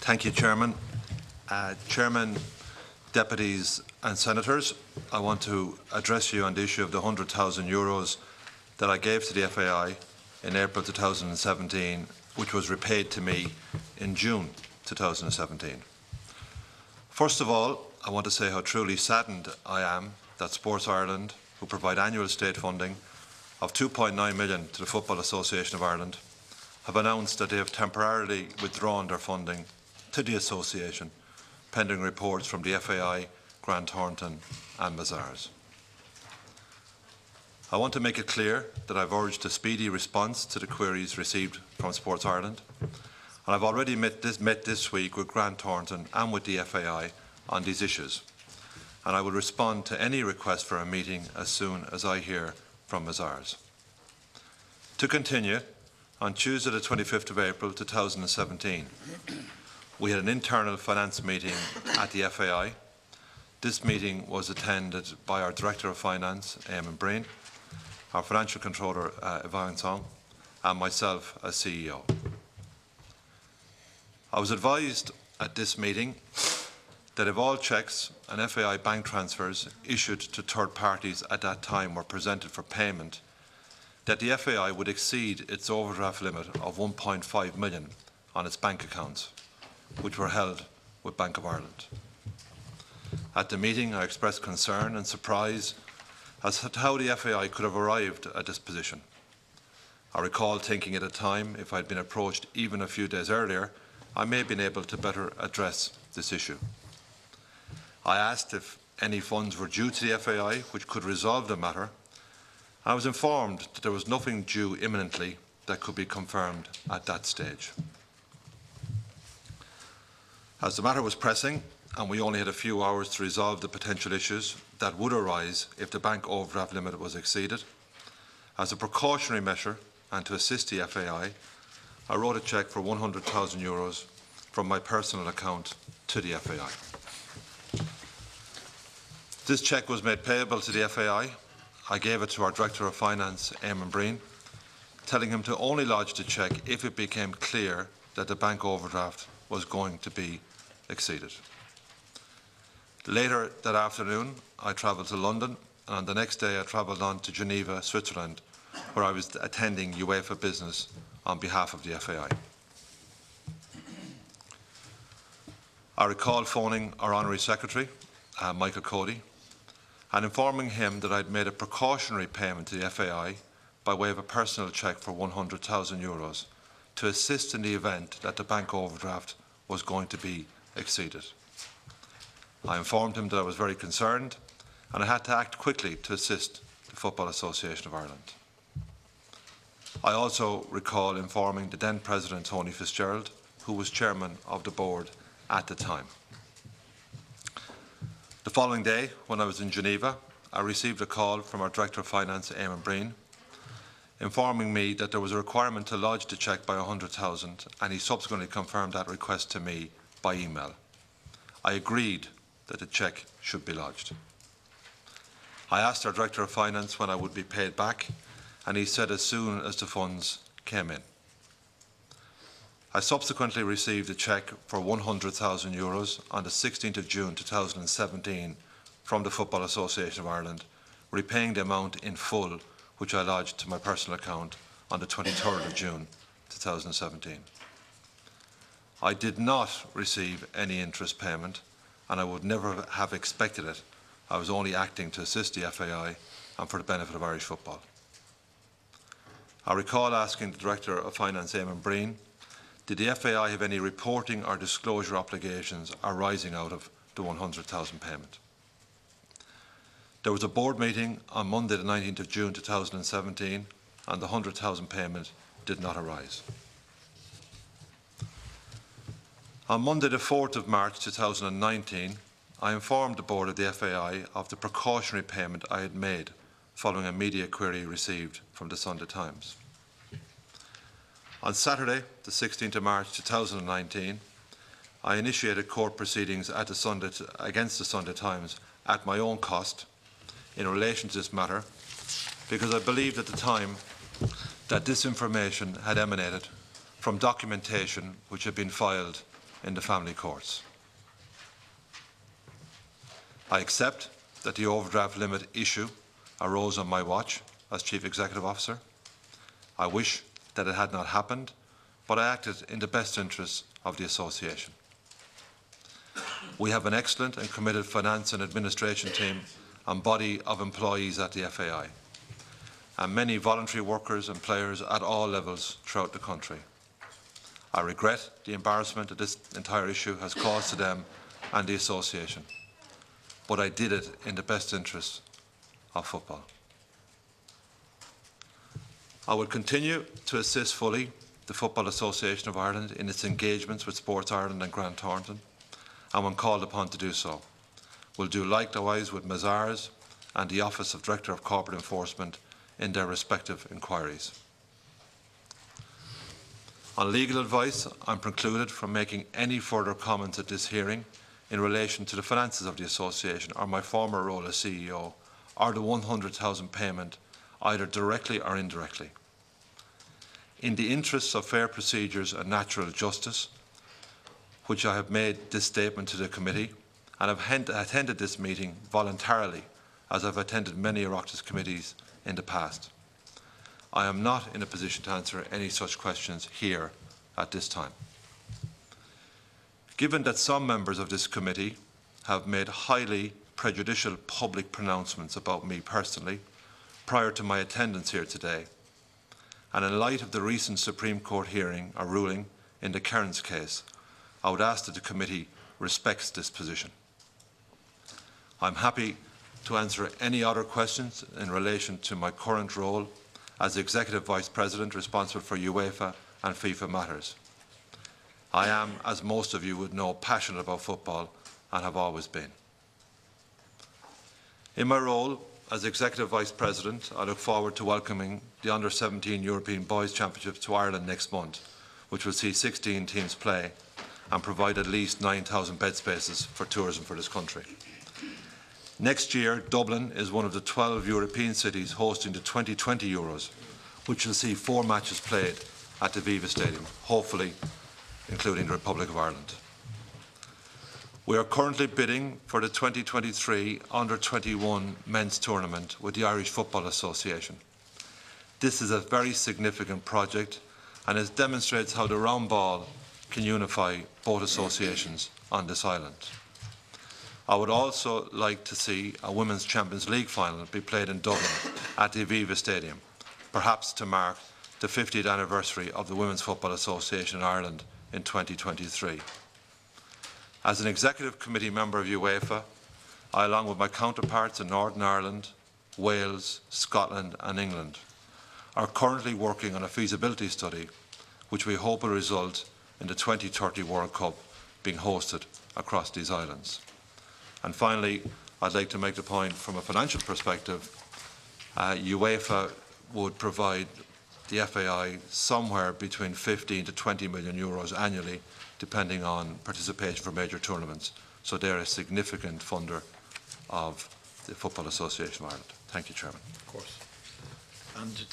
Thank you, Chairman. Uh, Chairman, deputies and senators, I want to address you on the issue of the 100,000 euros that I gave to the FAI in April 2017, which was repaid to me in June 2017. First of all, I want to say how truly saddened I am that Sports Ireland, who provide annual state funding of 2.9 million to the Football Association of Ireland, have announced that they have temporarily withdrawn their funding to the association, pending reports from the FAI, Grant Thornton and Mazars. I want to make it clear that I've urged a speedy response to the queries received from Sports Ireland, and I've already met this, met this week with Grant Thornton and with the FAI on these issues, and I will respond to any request for a meeting as soon as I hear from Mazars. To continue, on Tuesday the 25th of April 2017, we had an internal finance meeting at the FAI. This meeting was attended by our Director of Finance, Eamon Breen, our Financial Controller, uh, Song, and myself as CEO. I was advised at this meeting that if all cheques and FAI bank transfers issued to third parties at that time were presented for payment, that the FAI would exceed its overdraft limit of 1.5 million on its bank accounts which were held with Bank of Ireland. At the meeting, I expressed concern and surprise as to how the FAI could have arrived at this position. I recall thinking at the time, if I had been approached even a few days earlier, I may have been able to better address this issue. I asked if any funds were due to the FAI which could resolve the matter. I was informed that there was nothing due imminently that could be confirmed at that stage. As the matter was pressing and we only had a few hours to resolve the potential issues that would arise if the bank overdraft limit was exceeded, as a precautionary measure and to assist the FAI, I wrote a cheque for 100,000 euros from my personal account to the FAI. This cheque was made payable to the FAI. I gave it to our Director of Finance, Eamon Breen, telling him to only lodge the cheque if it became clear that the bank overdraft was going to be exceeded. Later that afternoon, I travelled to London, and on the next day, I travelled on to Geneva, Switzerland, where I was attending UEFA business on behalf of the FAI. I recall phoning our Honorary Secretary, uh, Michael Cody, and informing him that I'd made a precautionary payment to the FAI by way of a personal cheque for 100,000 euros to assist in the event that the bank overdraft was going to be exceeded. I informed him that I was very concerned and I had to act quickly to assist the Football Association of Ireland. I also recall informing the then President Tony Fitzgerald, who was chairman of the board at the time. The following day, when I was in Geneva, I received a call from our Director of Finance, Eamon Breen, informing me that there was a requirement to lodge the cheque by 100,000 and he subsequently confirmed that request to me by email. I agreed that the cheque should be lodged. I asked our Director of Finance when I would be paid back and he said as soon as the funds came in. I subsequently received a cheque for 100,000 euros on the 16th of June 2017 from the Football Association of Ireland, repaying the amount in full which I lodged to my personal account on the 23rd of June 2017. I did not receive any interest payment and I would never have expected it. I was only acting to assist the FAI and for the benefit of Irish football. I recall asking the Director of Finance, Eamon Breen, did the FAI have any reporting or disclosure obligations arising out of the 100,000 payment? There was a board meeting on Monday the 19th of June 2017 and the 100,000 payment did not arise. On Monday the 4th of March 2019, I informed the board of the FAI of the precautionary payment I had made following a media query received from the Sunday Times. On Saturday, the 16th of March 2019, I initiated court proceedings the Sunday, against the Sunday Times at my own cost in relation to this matter because I believed at the time that this information had emanated from documentation which had been filed in the family courts. I accept that the overdraft limit issue arose on my watch as Chief Executive Officer. I wish that it had not happened, but I acted in the best interests of the Association. We have an excellent and committed finance and administration team and body of employees at the FAI, and many voluntary workers and players at all levels throughout the country. I regret the embarrassment that this entire issue has caused to them and the Association, but I did it in the best interest of football. I will continue to assist fully the Football Association of Ireland in its engagements with Sports Ireland and Grant Thornton, and when called upon to do so, will do likewise with Mazars and the Office of Director of Corporate Enforcement in their respective inquiries. On legal advice, I'm precluded from making any further comments at this hearing in relation to the finances of the Association or my former role as CEO or the 100,000 payment either directly or indirectly. In the interests of fair procedures and natural justice, which I have made this statement to the committee and have attended this meeting voluntarily as I've attended many Oireachtas committees in the past. I am not in a position to answer any such questions here at this time. Given that some members of this committee have made highly prejudicial public pronouncements about me personally prior to my attendance here today, and in light of the recent Supreme Court hearing or ruling in the Kerins case, I would ask that the committee respects this position. I'm happy to answer any other questions in relation to my current role as Executive Vice President responsible for UEFA and FIFA matters. I am, as most of you would know, passionate about football and have always been. In my role as Executive Vice President, I look forward to welcoming the Under-17 European Boys Championships to Ireland next month, which will see 16 teams play and provide at least 9,000 bed spaces for tourism for this country. Next year, Dublin is one of the 12 European cities hosting the 2020 Euros, which will see four matches played at the Aviva Stadium, hopefully including the Republic of Ireland. We are currently bidding for the 2023 Under-21 men's tournament with the Irish Football Association. This is a very significant project and it demonstrates how the round ball can unify both associations on this island. I would also like to see a Women's Champions League final be played in Dublin at the Aviva Stadium, perhaps to mark the 50th anniversary of the Women's Football Association in Ireland in 2023. As an Executive Committee member of UEFA, I, along with my counterparts in Northern Ireland, Wales, Scotland and England, are currently working on a feasibility study which we hope will result in the 2030 World Cup being hosted across these islands. And finally, I'd like to make the point from a financial perspective, uh, UEFA would provide the FAI somewhere between 15 to 20 million euros annually, depending on participation for major tournaments. So they're a significant funder of the Football Association of Ireland. Thank you, Chairman. Of course. And